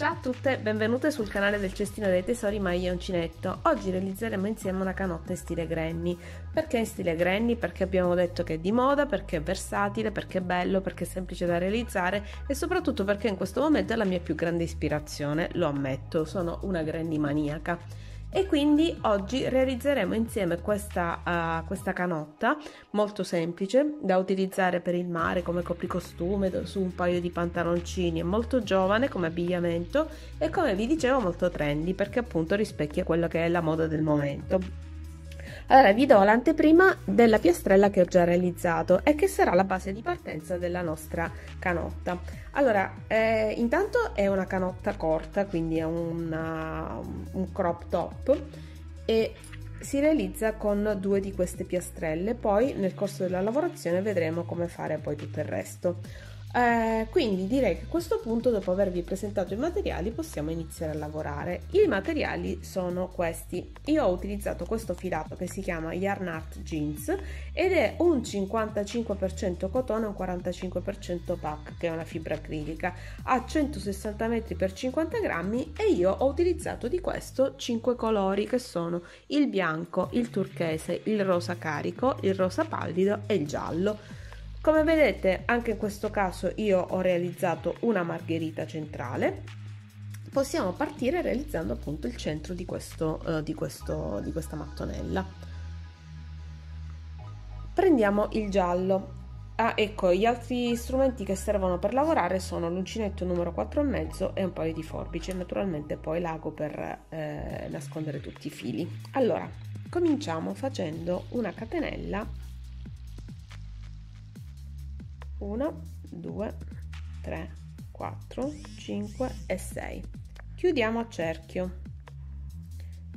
Ciao a tutte, benvenute sul canale del Cestino dei Tesori Maglia Uncinetto. Oggi realizzeremo insieme una canotta in stile granny. Perché in stile granny? Perché abbiamo detto che è di moda, perché è versatile, perché è bello, perché è semplice da realizzare e soprattutto perché in questo momento è la mia più grande ispirazione, lo ammetto, sono una granny maniaca e quindi oggi realizzeremo insieme questa, uh, questa canotta molto semplice da utilizzare per il mare come copricostume su un paio di pantaloncini è molto giovane come abbigliamento e come vi dicevo molto trendy perché appunto rispecchia quello che è la moda del momento allora vi do l'anteprima della piastrella che ho già realizzato e che sarà la base di partenza della nostra canotta. Allora, eh, intanto è una canotta corta, quindi è una, un crop top e si realizza con due di queste piastrelle, poi nel corso della lavorazione vedremo come fare poi tutto il resto. Eh, quindi direi che a questo punto dopo avervi presentato i materiali possiamo iniziare a lavorare. I materiali sono questi. Io ho utilizzato questo filato che si chiama Yarn Art Jeans ed è un 55% cotone e un 45% pack che è una fibra acrilica. A 160 metri per 50 grammi e io ho utilizzato di questo 5 colori che sono il bianco il turchese il rosa carico il rosa pallido e il giallo come vedete anche in questo caso io ho realizzato una margherita centrale. Possiamo partire realizzando appunto il centro di, questo, uh, di, questo, di questa mattonella. Prendiamo il giallo. Ah, ecco, gli altri strumenti che servono per lavorare sono l'uncinetto numero 4,5 e un paio di forbici. Naturalmente poi l'ago per eh, nascondere tutti i fili. Allora, cominciamo facendo una catenella 1 2 3 4 5 e 6 chiudiamo a cerchio.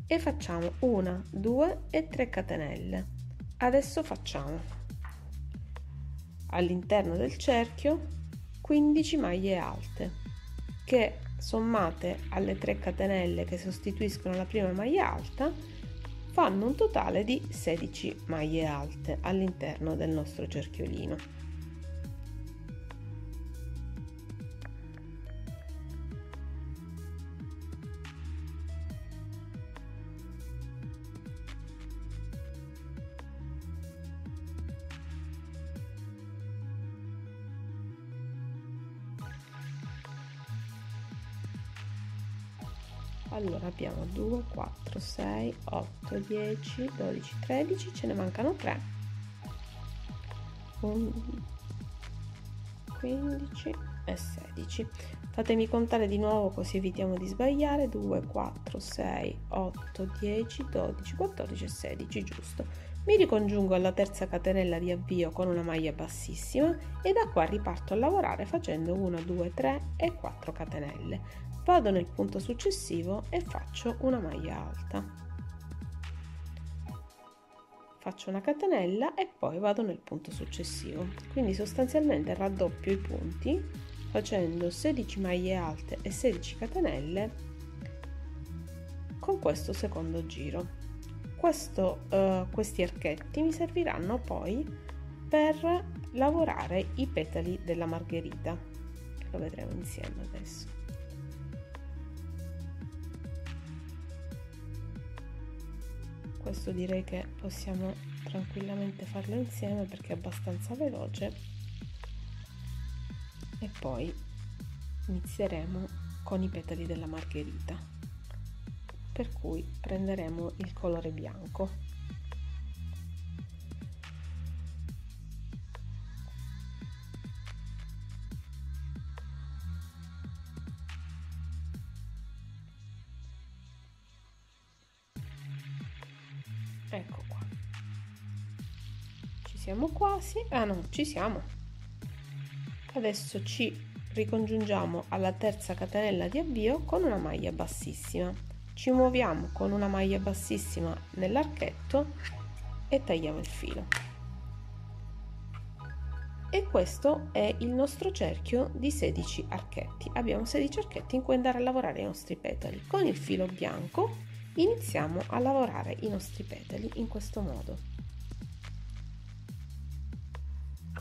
E facciamo 1 2 e 3 catenelle. Adesso facciamo all'interno del cerchio 15 maglie alte che sommate alle 3 catenelle che sostituiscono la prima maglia alta fanno un totale di 16 maglie alte all'interno del nostro cerchiolino abbiamo 2 4 6 8 10 12 13 ce ne mancano 3 15 e 16 fatemi contare di nuovo così evitiamo di sbagliare. 2 4 6 8 10 12 14 e 16 giusto. Mi ricongiungo alla terza catenella di avvio con una maglia bassissima e da qua riparto a lavorare facendo 1 2 3 e 4 catenelle vado nel punto successivo e faccio una maglia alta. Faccio una catenella e poi vado nel punto successivo. Quindi sostanzialmente raddoppio i punti facendo 16 maglie alte e 16 catenelle con questo secondo giro. Questo, uh, questi archetti mi serviranno poi per lavorare i petali della margherita. Lo vedremo insieme adesso questo direi che possiamo tranquillamente farlo insieme perché è abbastanza veloce. E poi inizieremo con i petali della margherita per cui prenderemo il colore bianco quasi ah no ci siamo. Adesso ci ricongiungiamo alla terza catenella di avvio con una maglia bassissima. Ci muoviamo con una maglia bassissima nell'archetto e tagliamo il filo. E questo è il nostro cerchio di 16 archetti. Abbiamo 16 archetti in cui andare a lavorare i nostri petali. Con il filo bianco iniziamo a lavorare i nostri petali in questo modo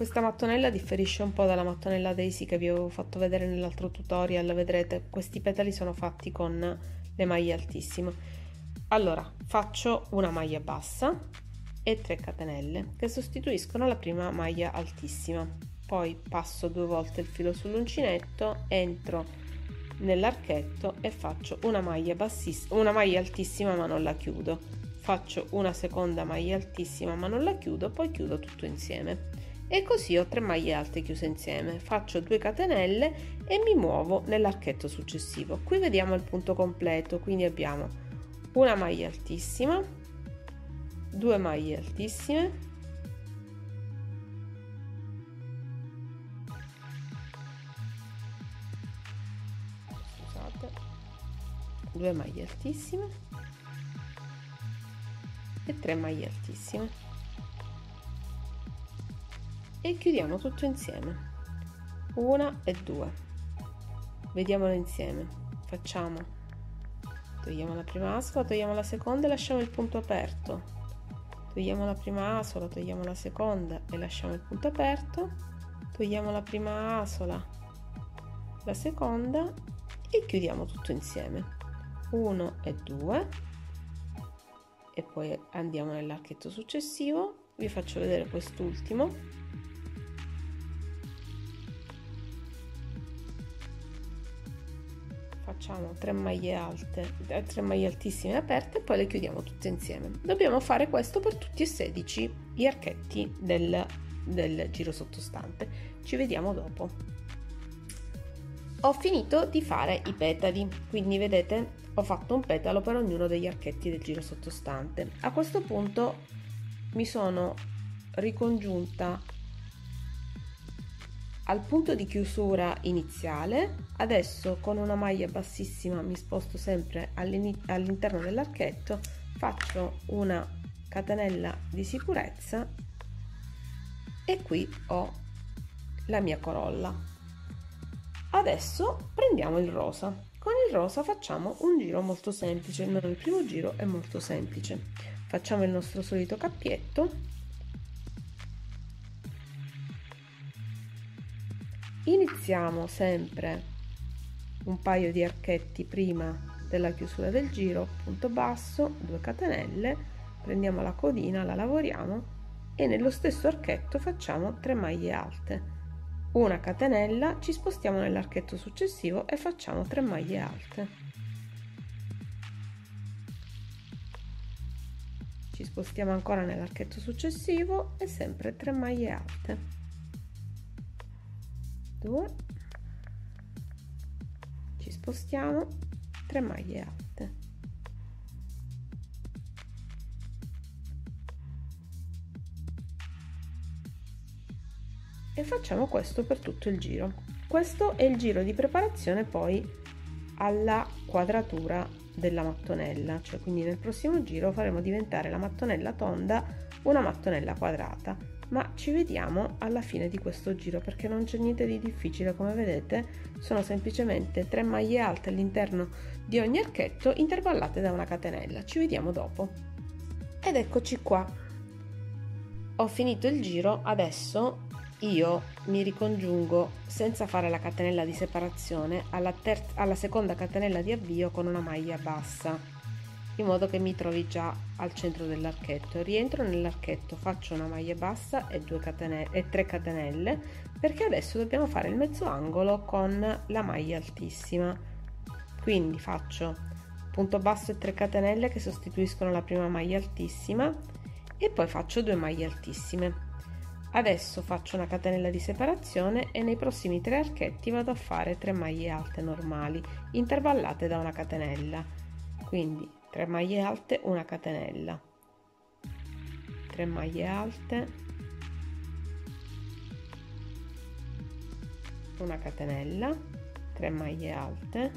questa mattonella differisce un po' dalla mattonella Daisy che vi avevo fatto vedere nell'altro tutorial, vedrete questi petali sono fatti con le maglie altissime. Allora, faccio una maglia bassa e 3 catenelle che sostituiscono la prima maglia altissima. Poi passo due volte il filo sull'uncinetto, entro nell'archetto e faccio una maglia bassissima, una maglia altissima ma non la chiudo. Faccio una seconda maglia altissima ma non la chiudo, poi chiudo tutto insieme. E così ho tre maglie alte chiuse insieme. Faccio 2 catenelle e mi muovo nell'archetto successivo. Qui vediamo il punto completo, quindi abbiamo una maglia altissima, due maglie altissime, due maglie altissime e 3 maglie altissime e chiudiamo tutto insieme. Una e due. Vediamolo insieme. Facciamo. Togliamo la prima asola togliamo la seconda e lasciamo il punto aperto. Togliamo la prima asola togliamo la seconda e lasciamo il punto aperto. Togliamo la prima asola la seconda e chiudiamo tutto insieme. 1 e 2 e poi andiamo nell'archetto successivo. Vi faccio vedere quest'ultimo facciamo 3 maglie alte 3 eh, maglie altissime aperte e poi le chiudiamo tutte insieme. Dobbiamo fare questo per tutti e 16 gli archetti del, del giro sottostante. Ci vediamo dopo. Ho finito di fare i petali quindi vedete ho fatto un petalo per ognuno degli archetti del giro sottostante. A questo punto mi sono ricongiunta al punto di chiusura iniziale adesso con una maglia bassissima mi sposto sempre all'interno dell'archetto faccio una catenella di sicurezza e qui ho la mia corolla adesso prendiamo il rosa con il rosa facciamo un giro molto semplice, almeno il primo giro è molto semplice. Facciamo il nostro solito cappietto. Iniziamo sempre un paio di archetti prima della chiusura del giro, punto basso, 2 catenelle, prendiamo la codina, la lavoriamo e nello stesso archetto facciamo 3 maglie alte. Una catenella ci spostiamo nell'archetto successivo e facciamo 3 maglie alte. Ci spostiamo ancora nell'archetto successivo e sempre 3 maglie alte. 2 ci spostiamo 3 maglie alte e facciamo questo per tutto il giro. Questo è il giro di preparazione poi alla quadratura della mattonella cioè quindi nel prossimo giro faremo diventare la mattonella tonda una mattonella quadrata ma ci vediamo alla fine di questo giro perché non c'è niente di difficile. Come vedete sono semplicemente tre maglie alte all'interno di ogni archetto intervallate da una catenella. Ci vediamo dopo. Ed eccoci qua. Ho finito il giro adesso io mi ricongiungo senza fare la catenella di separazione alla, terza, alla seconda catenella di avvio con una maglia bassa in modo che mi trovi già al centro dell'archetto. Rientro nell'archetto faccio una maglia bassa e, due catenelle, e 3 catenelle perché adesso dobbiamo fare il mezzo angolo con la maglia altissima. Quindi faccio punto basso e 3 catenelle che sostituiscono la prima maglia altissima e poi faccio due maglie altissime. Adesso faccio una catenella di separazione e nei prossimi tre archetti vado a fare 3 maglie alte normali intervallate da una catenella. Quindi 3 maglie alte, una catenella. 3 maglie alte, una catenella, 3 maglie alte,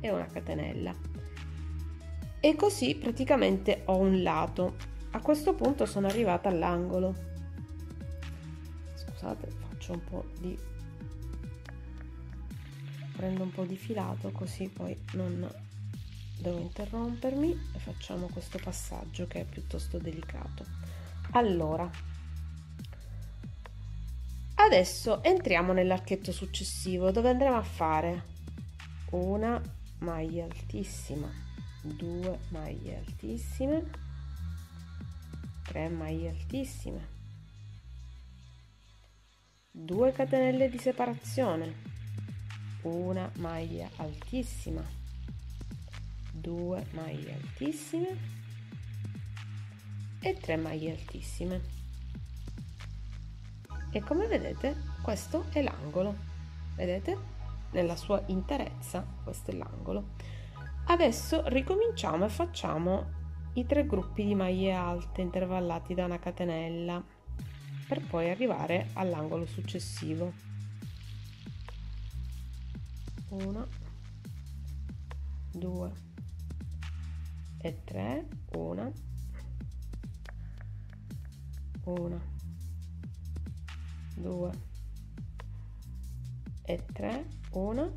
e una catenella. E così praticamente ho un lato. A questo punto sono arrivata all'angolo. Scusate faccio un po' di prendo un po' di filato così poi non devo interrompermi e facciamo questo passaggio che è piuttosto delicato. Allora adesso entriamo nell'archetto successivo. Dove andremo a fare? Una maglia altissima due maglie altissime 3 maglie altissime 2 catenelle di separazione una maglia altissima. 2 maglie altissime. E 3 maglie altissime. E come vedete questo è l'angolo. Vedete? Nella sua interezza questo è l'angolo. Adesso ricominciamo e facciamo i tre gruppi di maglie alte intervallati da una catenella per poi arrivare all'angolo successivo 1 2 e 3 1 1 2 e 3 1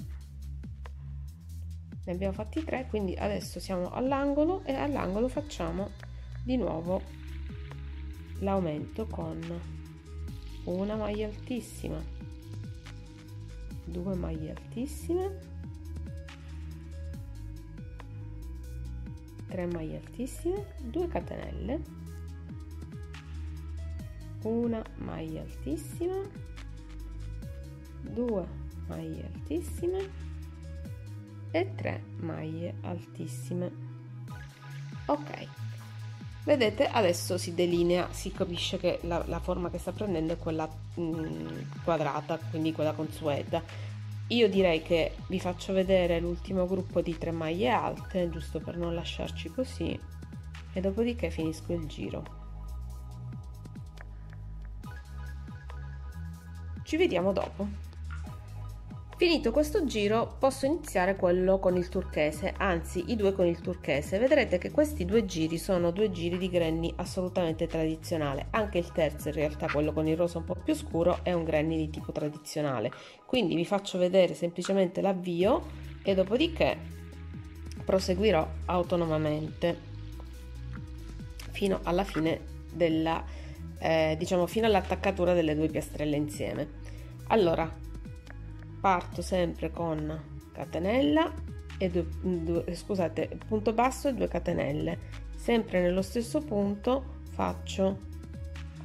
ne abbiamo fatti 3 quindi adesso siamo all'angolo e all'angolo facciamo di nuovo l'aumento con una maglia altissima due maglie altissime. 3 maglie altissime 2 catenelle. Una maglia altissima. 2 maglie altissime. E 3 maglie altissime. Ok vedete adesso si delinea si capisce che la, la forma che sta prendendo è quella mh, mm, quadrata quindi quella consueta io direi che vi faccio vedere l'ultimo gruppo di tre maglie alte giusto per non lasciarci così e dopodiché finisco il giro. Ci vediamo dopo Finito questo giro posso iniziare quello con il turchese, anzi i due con il turchese. Vedrete che questi due giri sono due giri di granny assolutamente tradizionale. Anche il terzo in realtà, quello con il rosa un po' più scuro, è un granny di tipo tradizionale. Quindi vi faccio vedere semplicemente l'avvio e dopodiché proseguirò autonomamente fino alla fine della, eh, diciamo fino all'attaccatura delle due piastrelle insieme. Allora, parto sempre con catenella e due, due, scusate punto basso e 2 catenelle. Sempre nello stesso punto faccio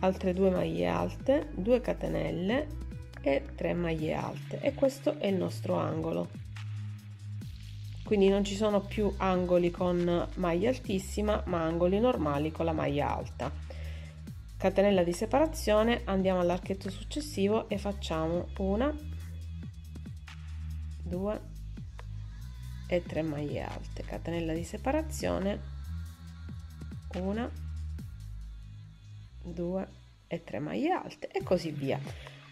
altre due maglie alte 2 catenelle e 3 maglie alte. E questo è il nostro angolo. Quindi non ci sono più angoli con maglia altissima ma angoli normali con la maglia alta. Catenella di separazione andiamo all'archetto successivo e facciamo una 2 e 3 maglie alte. Catenella di separazione 1 2 e 3 maglie alte e così via.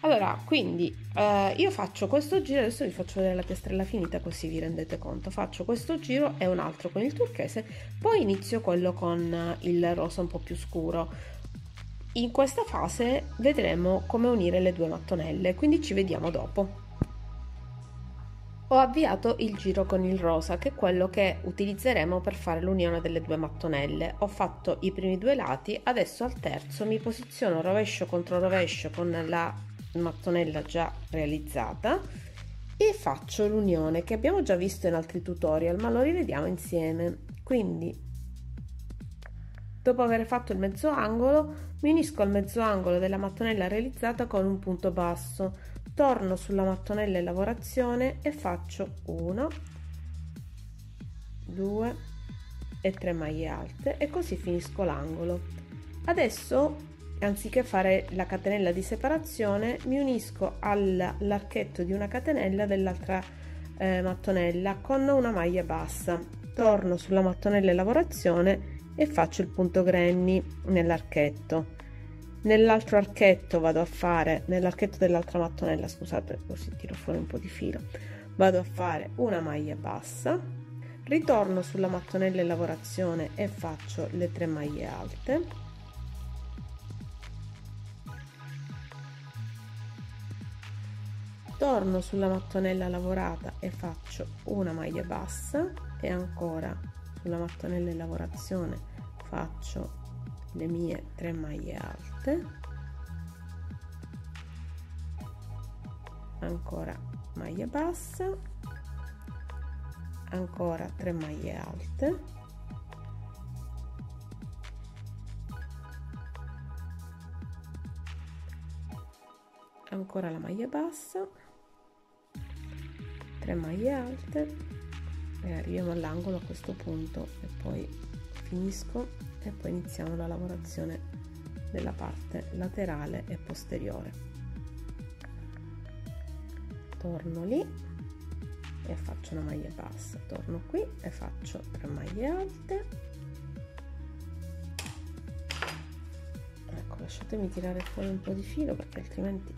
Allora quindi eh, io faccio questo giro adesso vi faccio vedere la piastrella finita così vi rendete conto. Faccio questo giro e un altro con il turchese poi inizio quello con il rosa un po' più scuro. In questa fase vedremo come unire le due mattonelle quindi ci vediamo dopo ho avviato il giro con il rosa che è quello che utilizzeremo per fare l'unione delle due mattonelle. Ho fatto i primi due lati adesso al terzo mi posiziono rovescio contro rovescio con la mattonella già realizzata e faccio l'unione che abbiamo già visto in altri tutorial ma lo rivediamo insieme. Quindi dopo aver fatto il mezzo angolo mi unisco al mezzo angolo della mattonella realizzata con un punto basso torno sulla mattonella in lavorazione e faccio 1 2 e 3 maglie alte e così finisco l'angolo. Adesso anziché fare la catenella di separazione mi unisco all'archetto di una catenella dell'altra eh, mattonella con una maglia bassa. Torno sulla mattonella in lavorazione e faccio il punto granny nell'archetto nell'altro archetto vado a fare nell'archetto dell'altra mattonella scusate così tiro fuori un po' di filo vado a fare una maglia bassa ritorno sulla mattonella in lavorazione e faccio le tre maglie alte. Torno sulla mattonella lavorata e faccio una maglia bassa e ancora sulla mattonella in lavorazione faccio le mie 3 maglie alte ancora maglia bassa ancora 3 maglie alte. Ancora la maglia bassa. 3 maglie alte. E arriviamo all'angolo a questo punto e poi finisco e poi iniziamo la lavorazione della parte laterale e posteriore. Torno lì e faccio una maglia bassa. Torno qui e faccio 3 maglie alte. Ecco lasciatemi tirare fuori un po' di filo perché altrimenti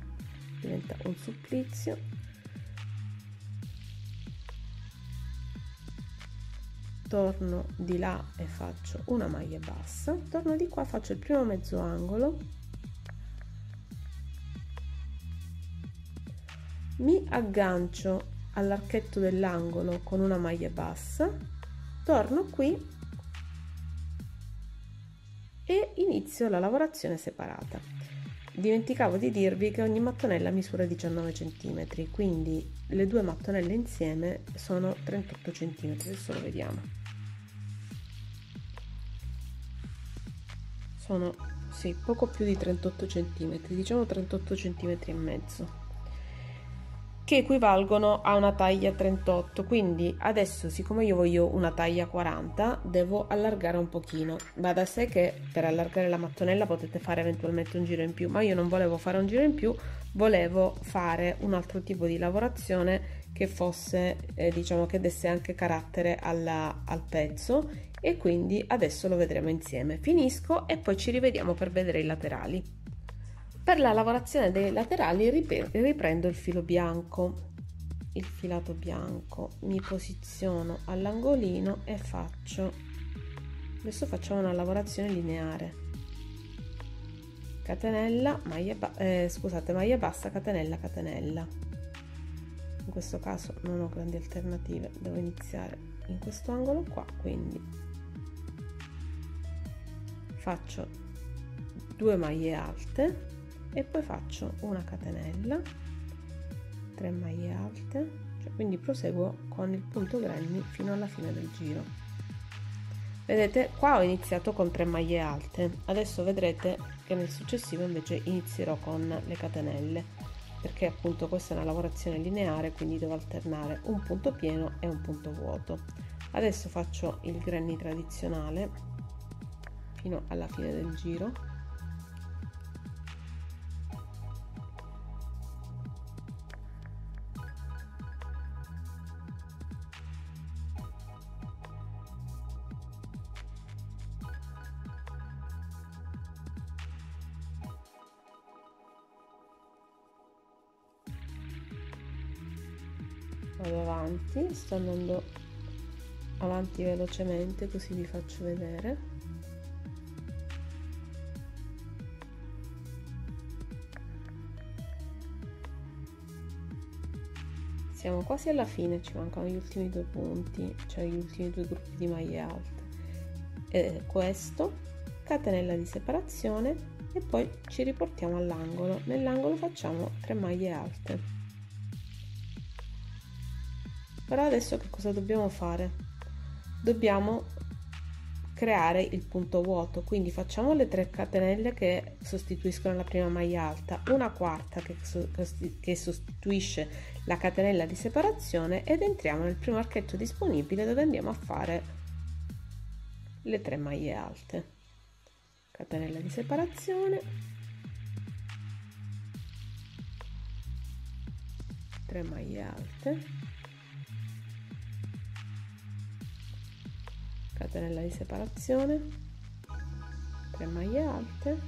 diventa un supplizio torno di là e faccio una maglia bassa torno di qua faccio il primo mezzo angolo mi aggancio all'archetto dell'angolo con una maglia bassa torno qui e inizio la lavorazione separata. Dimenticavo di dirvi che ogni mattonella misura 19 cm quindi le due mattonelle insieme sono 38 cm adesso lo vediamo sono sì poco più di 38 cm diciamo 38 cm e mezzo che equivalgono a una taglia 38 quindi adesso siccome io voglio una taglia 40 devo allargare un pochino. Va da sé che per allargare la mattonella potete fare eventualmente un giro in più ma io non volevo fare un giro in più volevo fare un altro tipo di lavorazione che fosse eh, diciamo che desse anche carattere alla, al pezzo. E quindi adesso lo vedremo insieme. Finisco e poi ci rivediamo per vedere i laterali. Per la lavorazione dei laterali riprendo il filo bianco, il filato bianco, mi posiziono all'angolino e faccio, adesso facciamo una lavorazione lineare, catenella, maglia, eh, scusate, maglia bassa, catenella, catenella. In questo caso non ho grandi alternative, devo iniziare in questo angolo qua, quindi faccio due maglie alte e poi faccio una catenella 3 maglie alte cioè quindi proseguo con il punto granny fino alla fine del giro. Vedete qua ho iniziato con 3 maglie alte adesso vedrete che nel successivo invece inizierò con le catenelle perché appunto questa è una lavorazione lineare quindi devo alternare un punto pieno e un punto vuoto. Adesso faccio il granny tradizionale fino alla fine del giro vado avanti sto andando avanti velocemente così vi faccio vedere. Siamo quasi alla fine ci mancano gli ultimi due punti cioè gli ultimi due gruppi di maglie alte. E questo catenella di separazione e poi ci riportiamo all'angolo. Nell'angolo facciamo 3 maglie alte però adesso che cosa dobbiamo fare? Dobbiamo creare il punto vuoto quindi facciamo le 3 catenelle che sostituiscono la prima maglia alta una quarta che, che sostituisce la catenella di separazione ed entriamo nel primo archetto disponibile dove andiamo a fare le 3 maglie alte. Catenella di separazione. 3 maglie alte catenella di separazione. 3 maglie alte.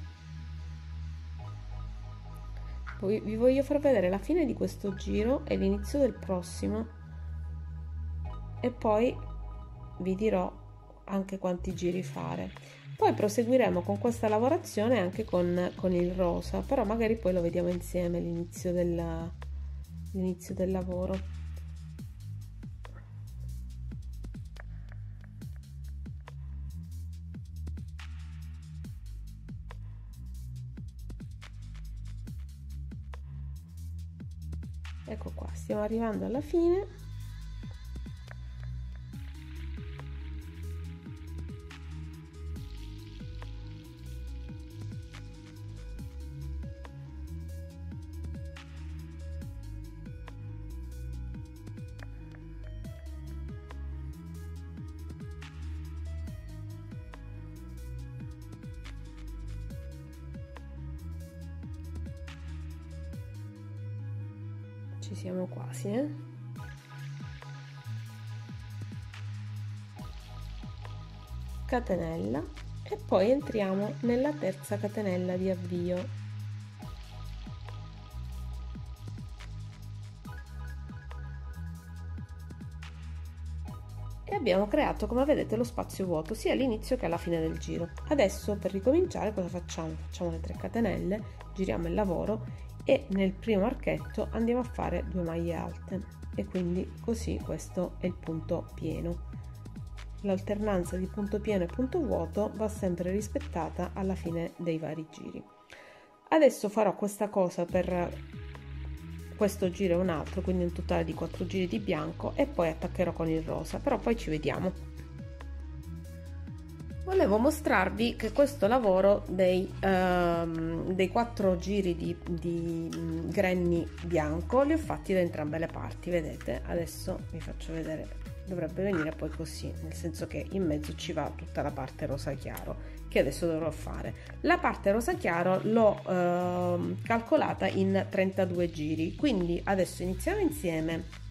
Poi vi voglio far vedere la fine di questo giro e l'inizio del prossimo. E poi vi dirò anche quanti giri fare. Poi proseguiremo con questa lavorazione anche con, con il rosa però magari poi lo vediamo insieme l'inizio del, del lavoro ecco qua stiamo arrivando alla fine catenella e poi entriamo nella terza catenella di avvio. E abbiamo creato come vedete lo spazio vuoto sia all'inizio che alla fine del giro. Adesso per ricominciare cosa facciamo? Facciamo le 3 catenelle giriamo il lavoro e nel primo archetto andiamo a fare due maglie alte. E quindi così questo è il punto pieno l'alternanza di punto pieno e punto vuoto va sempre rispettata alla fine dei vari giri. Adesso farò questa cosa per questo giro e un altro quindi un totale di 4 giri di bianco e poi attaccherò con il rosa però poi ci vediamo. Volevo mostrarvi che questo lavoro dei, um, dei quattro giri di, di mm, granny bianco li ho fatti da entrambe le parti vedete? Adesso vi faccio vedere dovrebbe venire poi così nel senso che in mezzo ci va tutta la parte rosa chiaro che adesso dovrò fare. La parte rosa chiaro l'ho uh, calcolata in 32 giri quindi adesso iniziamo insieme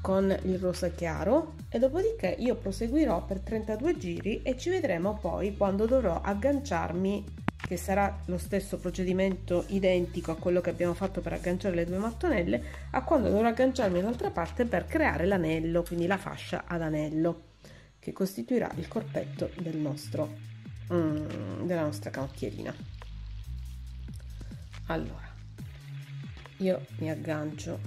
con il rosa chiaro e dopodiché io proseguirò per 32 giri e ci vedremo poi quando dovrò agganciarmi che sarà lo stesso procedimento identico a quello che abbiamo fatto per agganciare le due mattonelle a quando dovrò agganciarmi dall'altra parte per creare l'anello quindi la fascia ad anello che costituirà il corpetto del nostro mm, della nostra canottiera allora io mi aggancio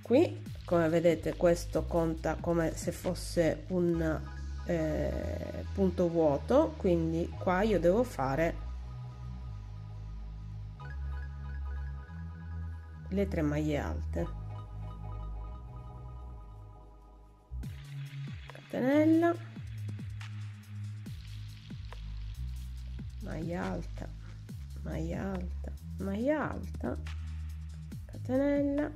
qui. Come vedete questo conta come se fosse un eh, punto vuoto quindi qua io devo fare le tre maglie alte. Catenella. Maglia alta maglia alta maglia alta. Catenella.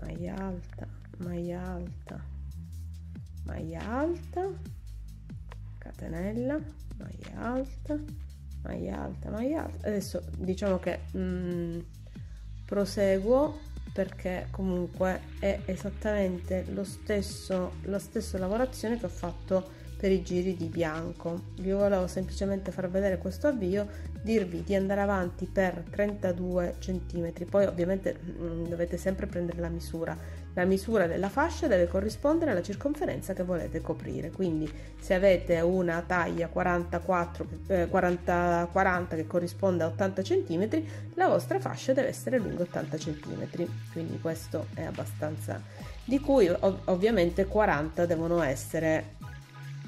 Maglia alta maglia alta maglia alta. Catenella. Maglia alta maglia alta maglia alta. Adesso diciamo che mm, proseguo perché comunque è esattamente lo stesso la stessa lavorazione che ho fatto per i giri di bianco. Vi volevo semplicemente far vedere questo avvio dirvi di andare avanti per 32 cm poi ovviamente mm, dovete sempre prendere la misura. La misura della fascia deve corrispondere alla circonferenza che volete coprire. Quindi se avete una taglia 44 eh, 40 40 che corrisponde a 80 cm la vostra fascia deve essere lunga 80 cm quindi questo è abbastanza di cui ov ovviamente 40 devono essere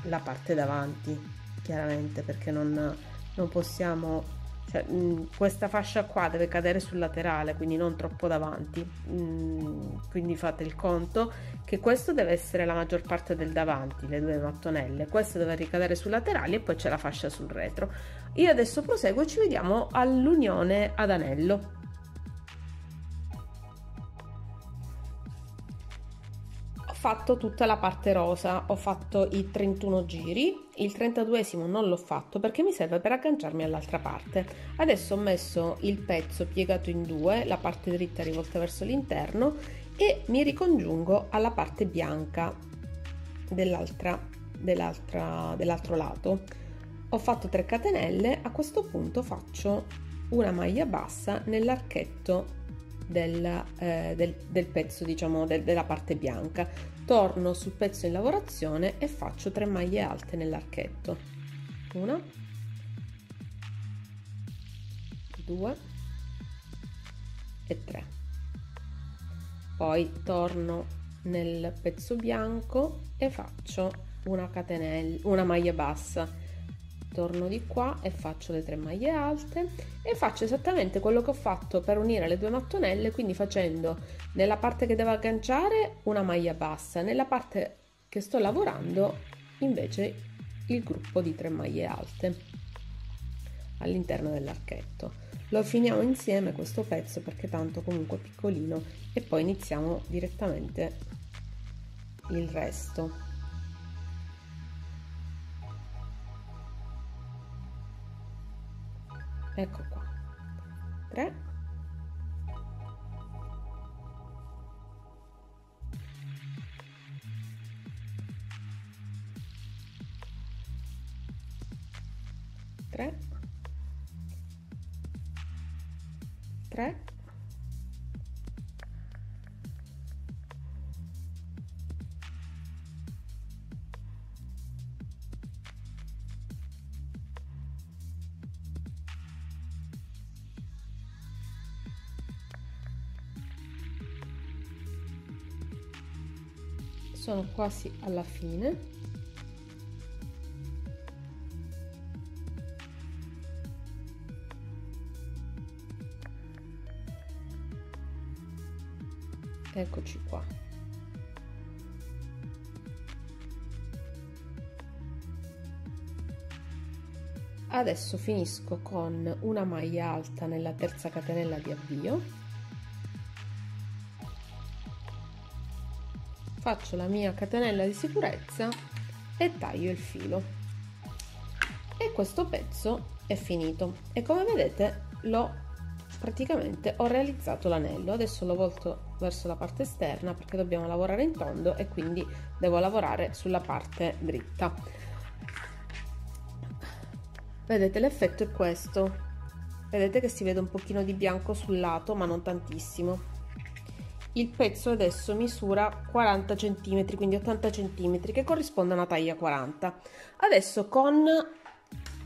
la parte davanti chiaramente perché non, non possiamo cioè, mh, mm, questa fascia qua deve cadere sul laterale quindi non troppo davanti. Mh, mm, quindi fate il conto che questo deve essere la maggior parte del davanti le due mattonelle. Questo deve ricadere sui laterali e poi c'è la fascia sul retro. Io adesso proseguo e ci vediamo all'unione ad anello fatto tutta la parte rosa, ho fatto i 31 giri, il 32esimo non l'ho fatto perché mi serve per agganciarmi all'altra parte. Adesso ho messo il pezzo piegato in due, la parte dritta rivolta verso l'interno e mi ricongiungo alla parte bianca dell'altra, dell'altra, dell'altro lato. Ho fatto 3 catenelle, a questo punto faccio una maglia bassa nell'archetto del, eh, del, del, pezzo diciamo del, della parte bianca. Torno sul pezzo in lavorazione e faccio 3 maglie alte nell'archetto. Una. 2 e 3 poi torno nel pezzo bianco e faccio una catenella una maglia bassa torno di qua e faccio le tre maglie alte e faccio esattamente quello che ho fatto per unire le due mattonelle quindi facendo nella parte che devo agganciare una maglia bassa nella parte che sto lavorando invece il gruppo di tre maglie alte all'interno dell'archetto. Lo finiamo insieme questo pezzo perché tanto comunque è piccolino e poi iniziamo direttamente il resto ecco qua. 3 3 3 quasi alla fine. Eccoci qua. Adesso finisco con una maglia alta nella terza catenella di avvio faccio la mia catenella di sicurezza e taglio il filo. E questo pezzo è finito. E come vedete l'ho praticamente ho realizzato l'anello. Adesso lo volto verso la parte esterna perché dobbiamo lavorare in tondo e quindi devo lavorare sulla parte dritta. Vedete l'effetto è questo. Vedete che si vede un pochino di bianco sul lato ma non tantissimo il pezzo adesso misura 40 cm quindi 80 cm che corrisponde a una taglia 40 adesso con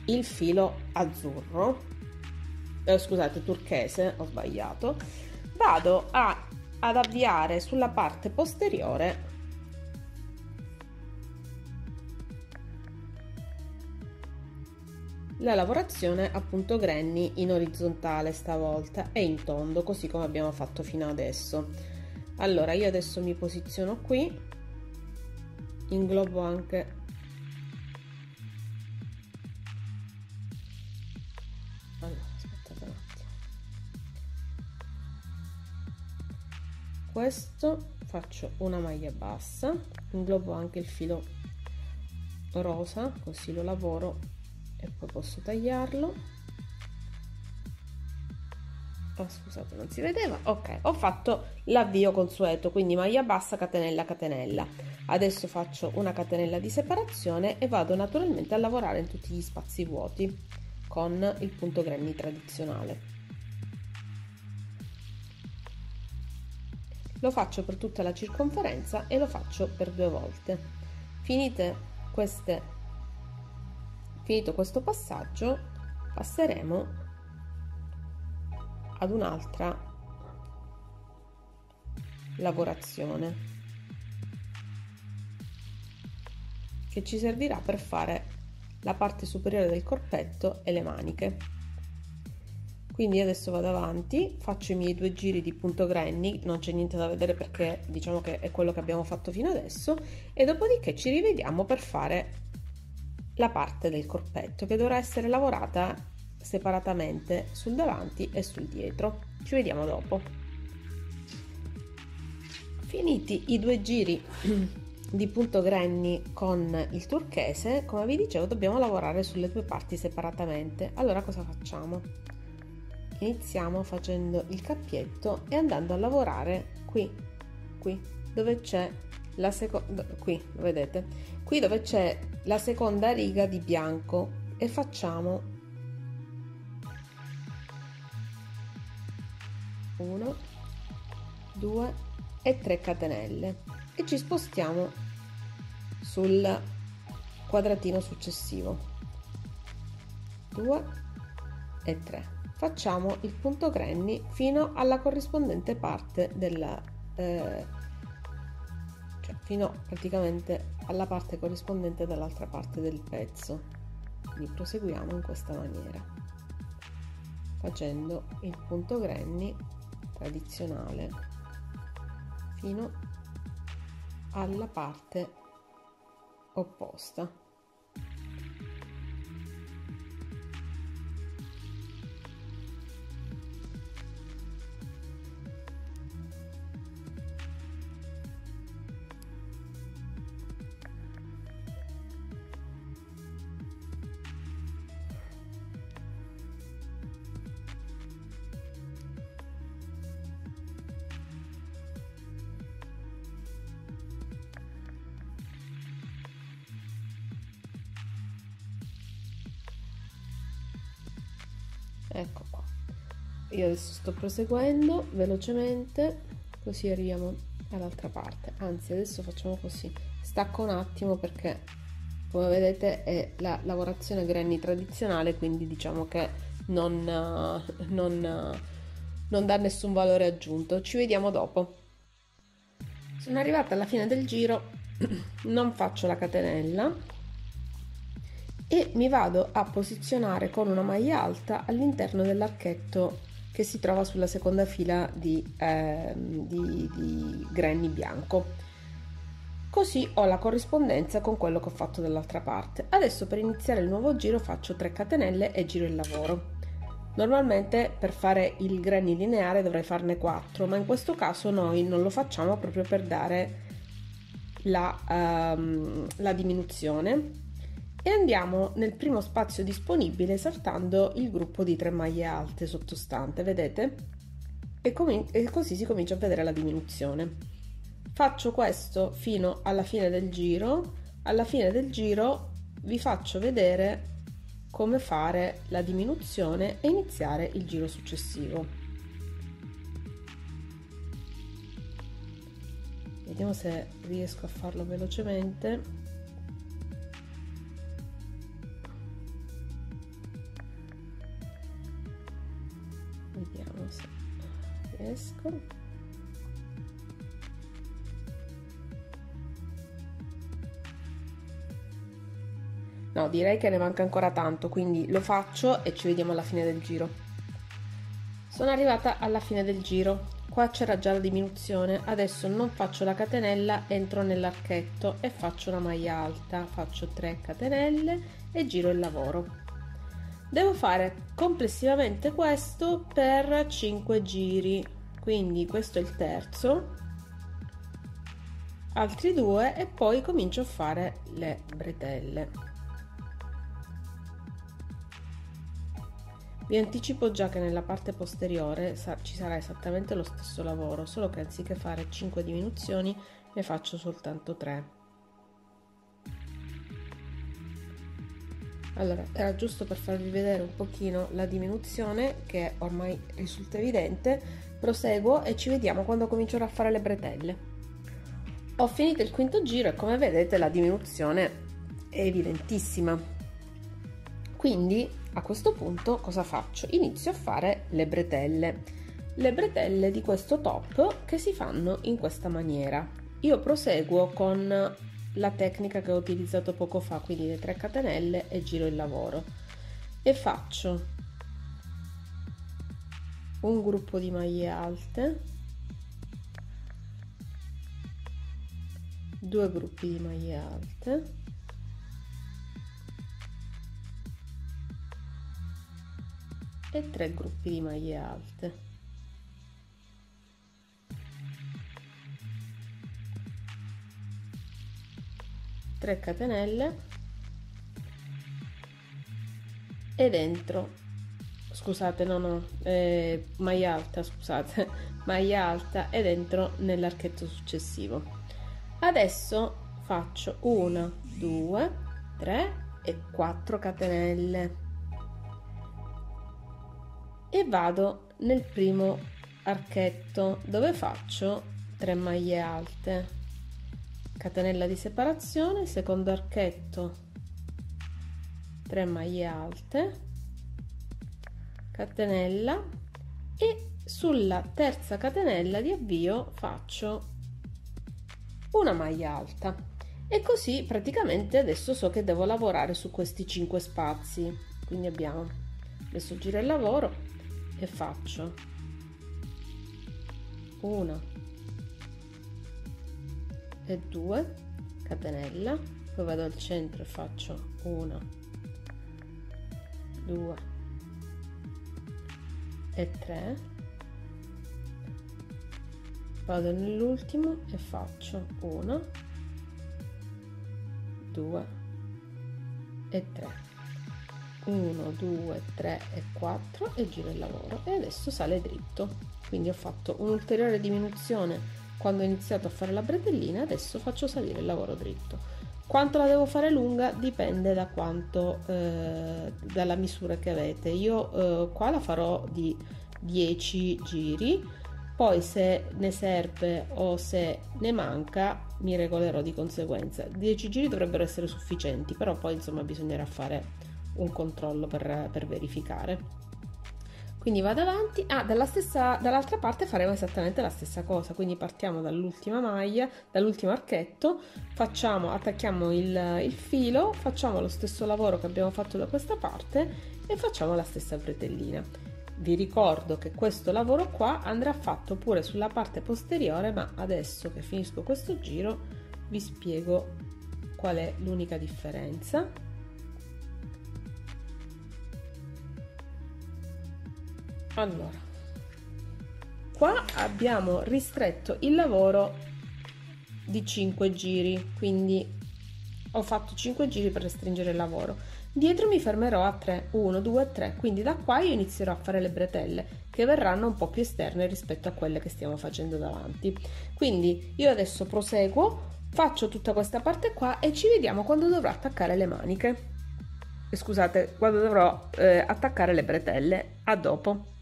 il filo azzurro eh, scusate turchese ho sbagliato vado a, ad avviare sulla parte posteriore la lavorazione appunto granny in orizzontale stavolta e in tondo così come abbiamo fatto fino adesso allora io adesso mi posiziono qui. Inglobo anche questo faccio una maglia bassa inglobo anche il filo rosa così lo lavoro e poi posso tagliarlo oh, scusate non si vedeva? Ok ho fatto l'avvio consueto quindi maglia bassa catenella catenella. Adesso faccio una catenella di separazione e vado naturalmente a lavorare in tutti gli spazi vuoti con il punto granny tradizionale. Lo faccio per tutta la circonferenza e lo faccio per due volte. Finite queste finito questo passaggio passeremo ad un'altra lavorazione che ci servirà per fare la parte superiore del corpetto e le maniche. Quindi adesso vado avanti faccio i miei due giri di punto granny non c'è niente da vedere perché diciamo che è quello che abbiamo fatto fino adesso e dopodiché ci rivediamo per fare la parte del corpetto che dovrà essere lavorata separatamente sul davanti e sul dietro. Ci vediamo dopo. Finiti i due giri di punto granny con il turchese, come vi dicevo dobbiamo lavorare sulle due parti separatamente. Allora cosa facciamo? Iniziamo facendo il cappietto e andando a lavorare qui, qui, dove c'è la seconda, qui, vedete? Qui dove c'è la seconda riga di bianco e facciamo 1 2 e 3 catenelle. E ci spostiamo sul quadratino successivo. 2 e 3 facciamo il punto granny fino alla corrispondente parte della eh, cioè fino praticamente alla parte corrispondente dall'altra parte del pezzo. Quindi proseguiamo in questa maniera facendo il punto granny tradizionale fino alla parte opposta adesso sto proseguendo velocemente così arriviamo all'altra parte. Anzi adesso facciamo così. Stacco un attimo perché come vedete è la lavorazione granny tradizionale quindi diciamo che non, non, non dà nessun valore aggiunto. Ci vediamo dopo. Sono arrivata alla fine del giro. Non faccio la catenella. E mi vado a posizionare con una maglia alta all'interno dell'archetto che si trova sulla seconda fila di, eh, di, di granny bianco. Così ho la corrispondenza con quello che ho fatto dall'altra parte. Adesso per iniziare il nuovo giro faccio 3 catenelle e giro il lavoro. Normalmente per fare il granny lineare dovrei farne 4 ma in questo caso noi non lo facciamo proprio per dare la, um, la diminuzione e andiamo nel primo spazio disponibile saltando il gruppo di tre maglie alte sottostante, vedete? E, e così si comincia a vedere la diminuzione. Faccio questo fino alla fine del giro, alla fine del giro vi faccio vedere come fare la diminuzione e iniziare il giro successivo. Vediamo se riesco a farlo velocemente. Riesco no direi che ne manca ancora tanto quindi lo faccio e ci vediamo alla fine del giro. Sono arrivata alla fine del giro. Qua c'era già la diminuzione. Adesso non faccio la catenella entro nell'archetto e faccio una maglia alta. Faccio 3 catenelle e giro il lavoro devo fare complessivamente questo per 5 giri. Quindi questo è il terzo altri due e poi comincio a fare le bretelle. Vi anticipo già che nella parte posteriore ci sarà esattamente lo stesso lavoro solo che anziché fare 5 diminuzioni ne faccio soltanto 3 allora era giusto per farvi vedere un pochino la diminuzione che ormai risulta evidente. Proseguo e ci vediamo quando comincerò a fare le bretelle. Ho finito il quinto giro e come vedete la diminuzione è evidentissima. Quindi a questo punto cosa faccio? Inizio a fare le bretelle. Le bretelle di questo top che si fanno in questa maniera. Io proseguo con la tecnica che ho utilizzato poco fa quindi le 3 catenelle e giro il lavoro. E faccio un gruppo di maglie alte due gruppi di maglie alte e tre gruppi di maglie alte tre catenelle e dentro scusate no no eh, maglia alta scusate maglia alta e dentro nell'archetto successivo. Adesso faccio 1 2 3 e 4 catenelle e vado nel primo archetto dove faccio 3 maglie alte catenella di separazione secondo archetto 3 maglie alte catenella e sulla terza catenella di avvio faccio una maglia alta. E così praticamente adesso so che devo lavorare su questi 5 spazi. Quindi abbiamo adesso giro il lavoro e faccio una e due catenella. Poi vado al centro e faccio una due e tre. Vado nell'ultimo e faccio 1 2 e 3 1 2 3 e 4 e giro il lavoro. E adesso sale dritto. Quindi ho fatto un'ulteriore diminuzione quando ho iniziato a fare la bretellina adesso faccio salire il lavoro dritto. Quanto la devo fare lunga dipende da quanto eh, dalla misura che avete. Io eh, qua la farò di 10 giri poi se ne serve o se ne manca mi regolerò di conseguenza. 10 giri dovrebbero essere sufficienti però poi insomma bisognerà fare un controllo per, per verificare quindi vado avanti. Ah, dalla stessa, dall'altra parte faremo esattamente la stessa cosa. Quindi partiamo dall'ultima maglia dall'ultimo archetto facciamo attacchiamo il, il filo facciamo lo stesso lavoro che abbiamo fatto da questa parte e facciamo la stessa bretellina vi ricordo che questo lavoro qua andrà fatto pure sulla parte posteriore ma adesso che finisco questo giro vi spiego qual è l'unica differenza allora qua abbiamo ristretto il lavoro di 5 giri quindi ho fatto 5 giri per restringere il lavoro Dietro mi fermerò a 3, 1, 2, 3, quindi da qua io inizierò a fare le bretelle che verranno un po' più esterne rispetto a quelle che stiamo facendo davanti. Quindi io adesso proseguo, faccio tutta questa parte qua e ci vediamo quando dovrò attaccare le maniche. Scusate, quando dovrò eh, attaccare le bretelle. A dopo.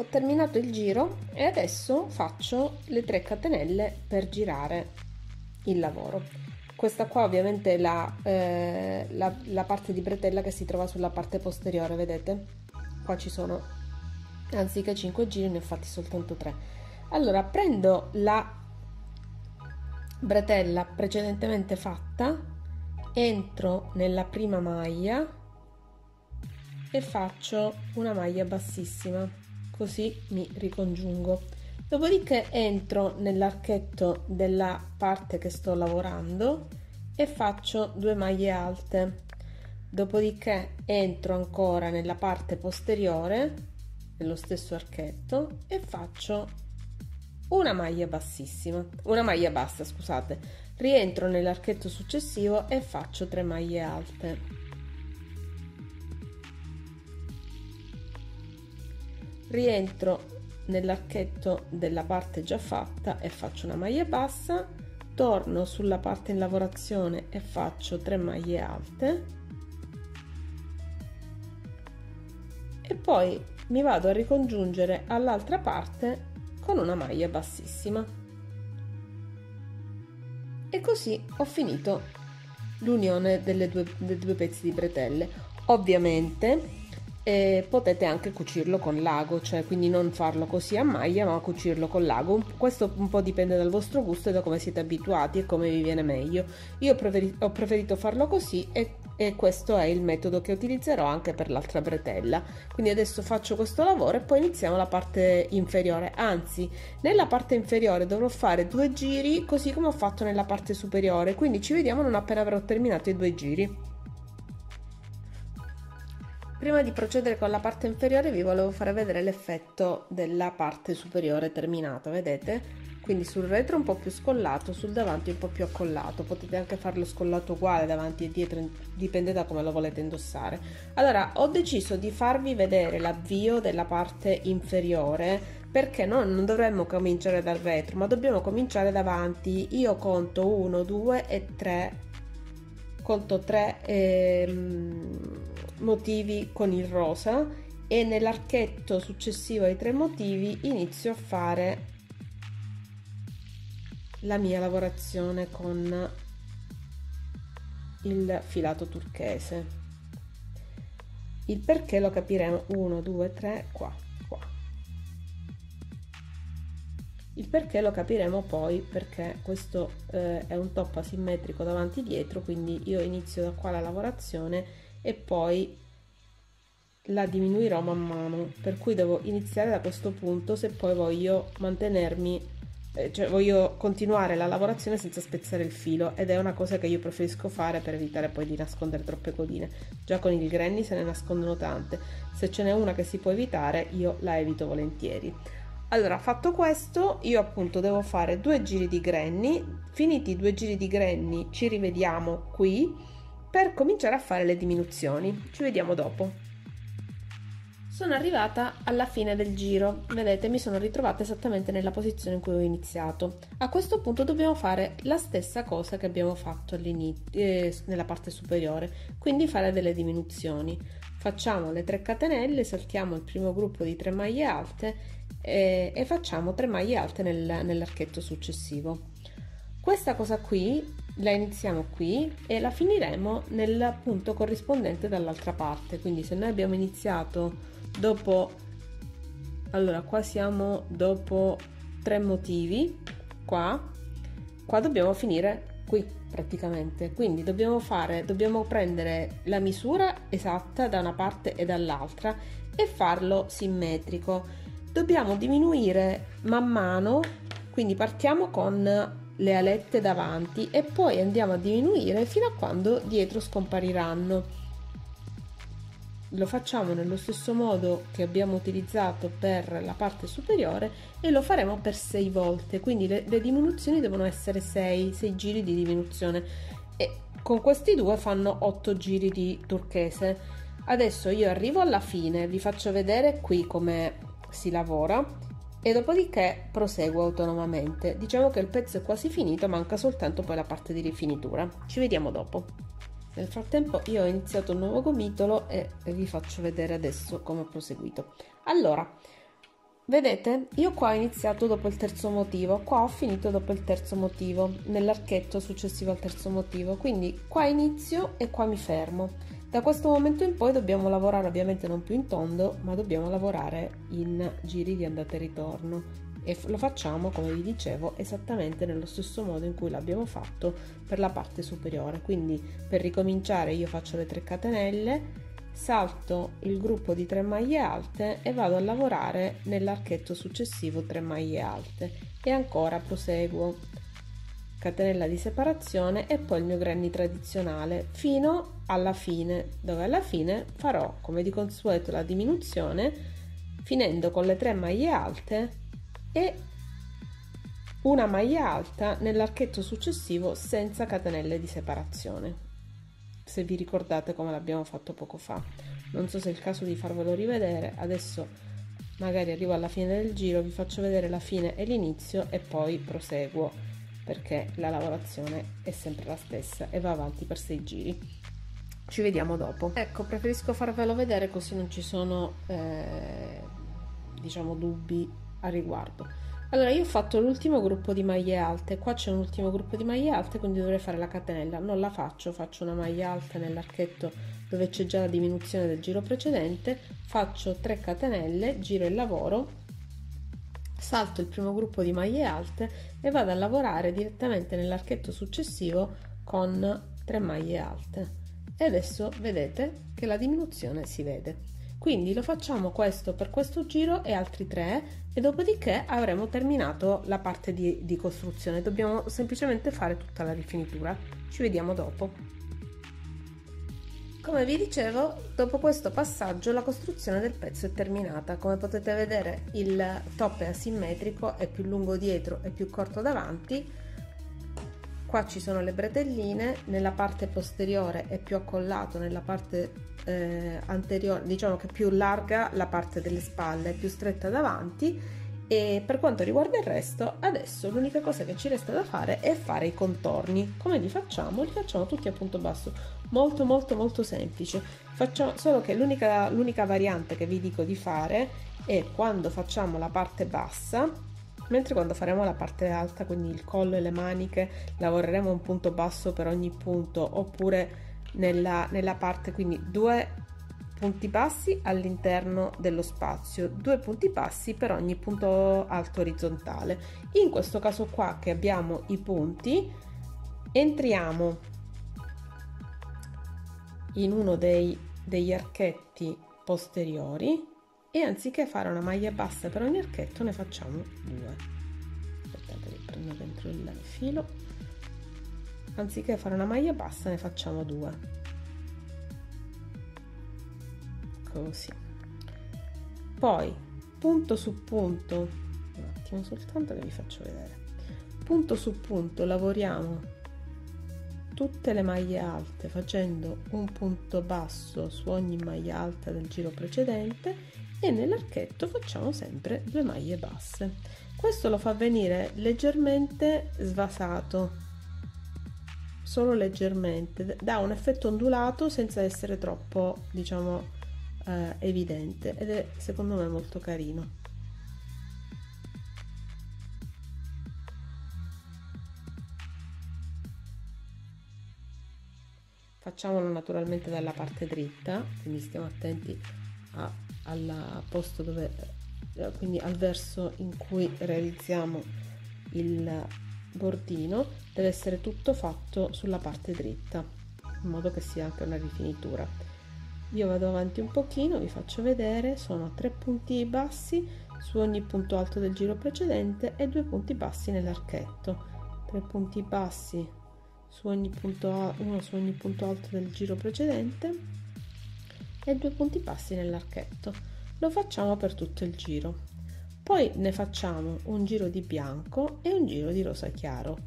Ho terminato il giro e adesso faccio le 3 catenelle per girare il lavoro. Questa qua ovviamente è la, eh, la, la, parte di bretella che si trova sulla parte posteriore vedete? Qua ci sono. Anziché 5 giri ne ho fatti soltanto 3 allora prendo la bretella precedentemente fatta entro nella prima maglia e faccio una maglia bassissima così mi ricongiungo Dopodiché entro nell'archetto della parte che sto lavorando e faccio due maglie alte. Dopodiché entro ancora nella parte posteriore nello stesso archetto e faccio una maglia bassissima, una maglia bassa, scusate. Rientro nell'archetto successivo e faccio tre maglie alte. Rientro nell'archetto della parte già fatta e faccio una maglia bassa torno sulla parte in lavorazione e faccio 3 maglie alte. E poi mi vado a ricongiungere all'altra parte con una maglia bassissima. E così ho finito l'unione delle due, dei due pezzi di bretelle. Ovviamente e potete anche cucirlo con l'ago, cioè quindi non farlo così a maglia ma cucirlo con l'ago. Questo un po' dipende dal vostro gusto e da come siete abituati e come vi viene meglio. Io ho preferito farlo così e, e questo è il metodo che utilizzerò anche per l'altra bretella. Quindi adesso faccio questo lavoro e poi iniziamo la parte inferiore. Anzi, nella parte inferiore dovrò fare due giri così come ho fatto nella parte superiore. Quindi ci vediamo non appena avrò terminato i due giri. Prima di procedere con la parte inferiore vi volevo fare vedere l'effetto della parte superiore terminata, vedete? Quindi sul retro un po' più scollato, sul davanti un po' più accollato. Potete anche farlo scollato uguale davanti e dietro, dipende da come lo volete indossare. Allora, ho deciso di farvi vedere l'avvio della parte inferiore perché no, non dovremmo cominciare dal retro, ma dobbiamo cominciare davanti. Io conto 1, 2 e 3. Conto 3 e ehm, motivi con il rosa e nell'archetto successivo ai tre motivi inizio a fare la mia lavorazione con il filato turchese. Il perché lo capiremo. 1 2 3 qua qua. Il perché lo capiremo poi perché questo eh, è un top asimmetrico davanti e dietro quindi io inizio da qua la lavorazione e poi la diminuirò man mano per cui devo iniziare da questo punto se poi voglio mantenermi eh, cioè voglio continuare la lavorazione senza spezzare il filo ed è una cosa che io preferisco fare per evitare poi di nascondere troppe codine. Già con il granny se ne nascondono tante se ce n'è una che si può evitare io la evito volentieri. Allora fatto questo io appunto devo fare due giri di granny finiti i due giri di granny ci rivediamo qui per cominciare a fare le diminuzioni ci vediamo dopo sono arrivata alla fine del giro, vedete mi sono ritrovata esattamente nella posizione in cui ho iniziato. A questo punto dobbiamo fare la stessa cosa che abbiamo fatto eh, nella parte superiore, quindi fare delle diminuzioni. Facciamo le 3 catenelle, saltiamo il primo gruppo di 3 maglie alte e, e facciamo 3 maglie alte nel, nell'archetto successivo. Questa cosa qui la iniziamo qui e la finiremo nel punto corrispondente dall'altra parte, quindi se noi abbiamo iniziato dopo allora qua siamo dopo tre motivi. Qua qua dobbiamo finire qui praticamente. Quindi dobbiamo fare dobbiamo prendere la misura esatta da una parte e dall'altra e farlo simmetrico. Dobbiamo diminuire man mano quindi partiamo con le alette davanti e poi andiamo a diminuire fino a quando dietro scompariranno. Lo facciamo nello stesso modo che abbiamo utilizzato per la parte superiore e lo faremo per 6 volte quindi le, le diminuzioni devono essere 6 6 giri di diminuzione. E con questi due fanno 8 giri di turchese. Adesso io arrivo alla fine vi faccio vedere qui come si lavora e dopodiché proseguo autonomamente. Diciamo che il pezzo è quasi finito manca soltanto poi la parte di rifinitura. Ci vediamo dopo. Nel frattempo io ho iniziato un nuovo gomitolo e vi faccio vedere adesso come ho proseguito. Allora, vedete, io qua ho iniziato dopo il terzo motivo, qua ho finito dopo il terzo motivo, nell'archetto successivo al terzo motivo, quindi qua inizio e qua mi fermo. Da questo momento in poi dobbiamo lavorare ovviamente non più in tondo, ma dobbiamo lavorare in giri di andata e ritorno. E lo facciamo come vi dicevo esattamente nello stesso modo in cui l'abbiamo fatto per la parte superiore. Quindi per ricominciare io faccio le 3 catenelle salto il gruppo di 3 maglie alte e vado a lavorare nell'archetto successivo 3 maglie alte. E ancora proseguo catenella di separazione e poi il mio granny tradizionale fino alla fine dove alla fine farò come di consueto la diminuzione finendo con le 3 maglie alte e una maglia alta nell'archetto successivo senza catenelle di separazione. Se vi ricordate come l'abbiamo fatto poco fa. Non so se è il caso di farvelo rivedere. Adesso magari arrivo alla fine del giro vi faccio vedere la fine e l'inizio e poi proseguo perché la lavorazione è sempre la stessa e va avanti per sei giri ci vediamo dopo ecco preferisco farvelo vedere così non ci sono eh, diciamo dubbi a riguardo. Allora, io ho fatto l'ultimo gruppo di maglie alte, qua c'è un ultimo gruppo di maglie alte, quindi dovrei fare la catenella. Non la faccio, faccio una maglia alta nell'archetto dove c'è già la diminuzione del giro precedente, faccio 3 catenelle, giro il lavoro, salto il primo gruppo di maglie alte e vado a lavorare direttamente nell'archetto successivo con 3 maglie alte. E adesso vedete che la diminuzione si vede. Quindi lo facciamo questo per questo giro e altri tre e dopodiché avremo terminato la parte di, di costruzione. Dobbiamo semplicemente fare tutta la rifinitura. Ci vediamo dopo. Come vi dicevo, dopo questo passaggio la costruzione del pezzo è terminata. Come potete vedere il top è asimmetrico, è più lungo dietro e più corto davanti. Qua ci sono le bretelline, nella parte posteriore è più accollato, nella parte eh, anteriore, diciamo che più larga la parte delle spalle, più stretta davanti e per quanto riguarda il resto adesso l'unica cosa che ci resta da fare è fare i contorni come li facciamo? li facciamo tutti a punto basso molto molto molto semplice facciamo solo che l'unica, l'unica variante che vi dico di fare è quando facciamo la parte bassa mentre quando faremo la parte alta quindi il collo e le maniche lavoreremo un punto basso per ogni punto oppure nella, nella parte quindi due punti bassi all'interno dello spazio, due punti bassi per ogni punto alto orizzontale. In questo caso qua che abbiamo i punti, entriamo in uno dei, degli archetti posteriori e anziché fare una maglia bassa per ogni archetto ne facciamo due. Aspettate che prendo dentro il filo. Anziché fare una maglia bassa ne facciamo due. così poi punto su punto un attimo soltanto che vi faccio vedere punto su punto lavoriamo tutte le maglie alte facendo un punto basso su ogni maglia alta del giro precedente e nell'archetto facciamo sempre due maglie basse. Questo lo fa venire leggermente svasato. Solo leggermente dà un effetto ondulato senza essere troppo diciamo eh, evidente ed è secondo me molto carino facciamolo naturalmente dalla parte dritta quindi stiamo attenti a, al posto dove eh, quindi al verso in cui realizziamo il bordino deve essere tutto fatto sulla parte dritta in modo che sia anche una rifinitura. Io vado avanti un pochino vi faccio vedere sono tre punti bassi su ogni punto alto del giro precedente e due punti bassi nell'archetto. Tre punti bassi su ogni punto uno su ogni punto alto del giro precedente e due punti bassi nell'archetto. Lo facciamo per tutto il giro. Poi ne facciamo un giro di bianco e un giro di rosa chiaro.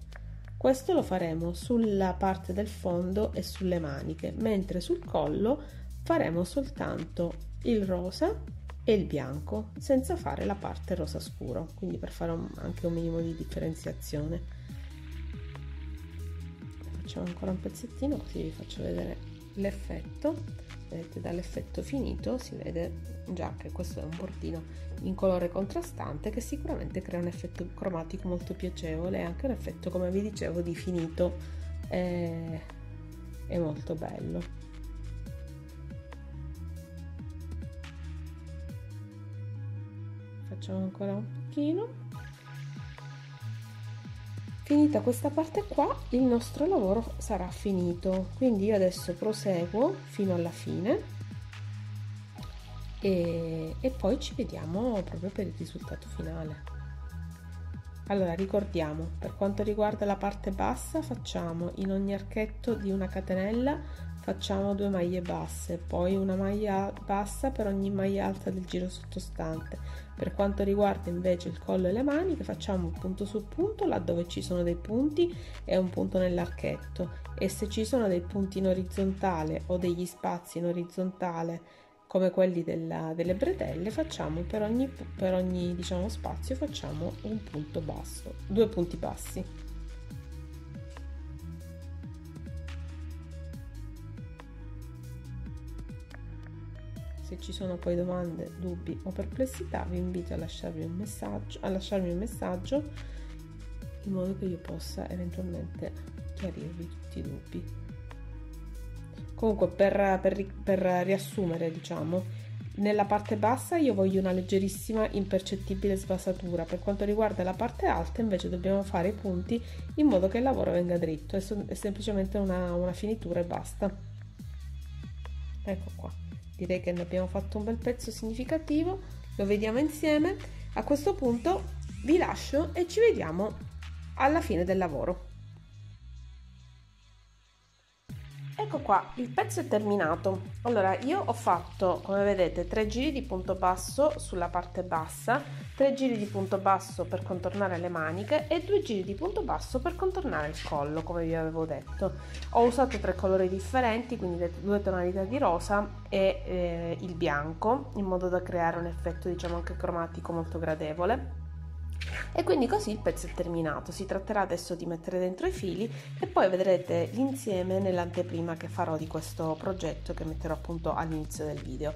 Questo lo faremo sulla parte del fondo e sulle maniche mentre sul collo faremo soltanto il rosa e il bianco senza fare la parte rosa scuro quindi per fare un, anche un minimo di differenziazione facciamo ancora un pezzettino così vi faccio vedere l'effetto. Vedete dall'effetto finito si vede già che questo è un bordino in colore contrastante che sicuramente crea un effetto cromatico molto piacevole e anche un effetto come vi dicevo di finito. È, è molto bello. Facciamo ancora un pochino finita questa parte qua il nostro lavoro sarà finito. Quindi io adesso proseguo fino alla fine. E, e poi ci vediamo proprio per il risultato finale. Allora ricordiamo per quanto riguarda la parte bassa facciamo in ogni archetto di una catenella facciamo due maglie basse poi una maglia bassa per ogni maglia alta del giro sottostante per quanto riguarda invece il collo e le maniche facciamo un punto su punto laddove ci sono dei punti e un punto nell'archetto. E se ci sono dei punti in orizzontale o degli spazi in orizzontale come quelli della, delle bretelle facciamo per ogni, per ogni diciamo, spazio facciamo un punto basso due punti bassi Se ci sono poi domande, dubbi o perplessità vi invito a lasciarmi un messaggio, lasciarmi un messaggio in modo che io possa eventualmente chiarirvi tutti i dubbi. Comunque per, per, per riassumere diciamo nella parte bassa io voglio una leggerissima impercettibile svasatura per quanto riguarda la parte alta invece dobbiamo fare i punti in modo che il lavoro venga dritto. È semplicemente una, una finitura e basta. Ecco qua direi che ne abbiamo fatto un bel pezzo significativo. Lo vediamo insieme. A questo punto vi lascio e ci vediamo alla fine del lavoro Ecco qua, il pezzo è terminato. Allora, io ho fatto, come vedete, tre giri di punto basso sulla parte bassa, tre giri di punto basso per contornare le maniche e due giri di punto basso per contornare il collo, come vi avevo detto. Ho usato tre colori differenti, quindi le due tonalità di rosa e eh, il bianco, in modo da creare un effetto, diciamo, anche cromatico molto gradevole e quindi così il pezzo è terminato. Si tratterà adesso di mettere dentro i fili e poi vedrete l'insieme nell'anteprima che farò di questo progetto che metterò appunto all'inizio del video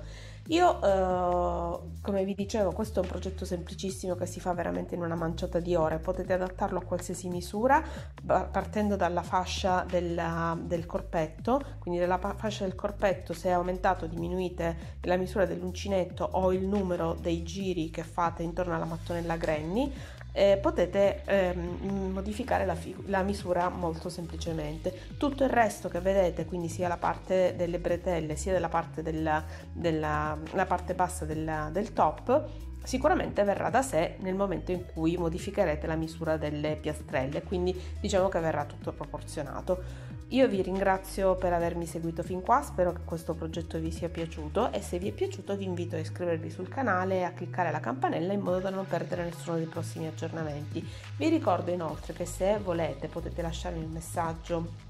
Io, eh, come vi dicevo, questo è un progetto semplicissimo che si fa veramente in una manciata di ore, potete adattarlo a qualsiasi misura partendo dalla fascia della, del corpetto, quindi della fascia del corpetto se aumentato diminuite la misura dell'uncinetto o il numero dei giri che fate intorno alla mattonella Granny eh, potete ehm, modificare la, fi- la, misura molto semplicemente. Tutto il resto che vedete, quindi sia la parte delle bretelle sia della parte, della, della parte bassa della, del top, sicuramente verrà da sé nel momento in cui modificherete la misura delle piastrelle, quindi diciamo che verrà tutto proporzionato. Io vi ringrazio per avermi seguito fin qua, spero che questo progetto vi sia piaciuto e se vi è piaciuto vi invito a iscrivervi sul canale e a cliccare la campanella in modo da non perdere nessuno dei prossimi aggiornamenti. Vi ricordo inoltre che se volete potete lasciarmi un messaggio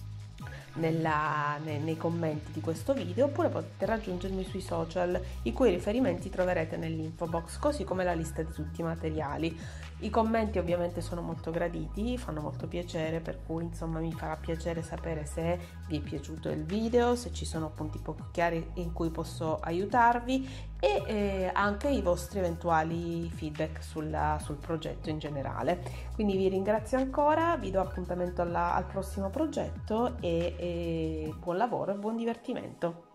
nella, nei, nei, commenti di questo video oppure potete raggiungermi sui social i cui riferimenti troverete nell'info box così come la lista di tutti i materiali i commenti ovviamente sono molto graditi fanno molto piacere per cui insomma mi farà piacere sapere se vi è piaciuto il video se ci sono punti poco chiari in cui posso aiutarvi e eh, anche i vostri eventuali feedback sulla, sul progetto in generale. Quindi vi ringrazio ancora vi do appuntamento alla, al prossimo progetto e, e buon lavoro e buon divertimento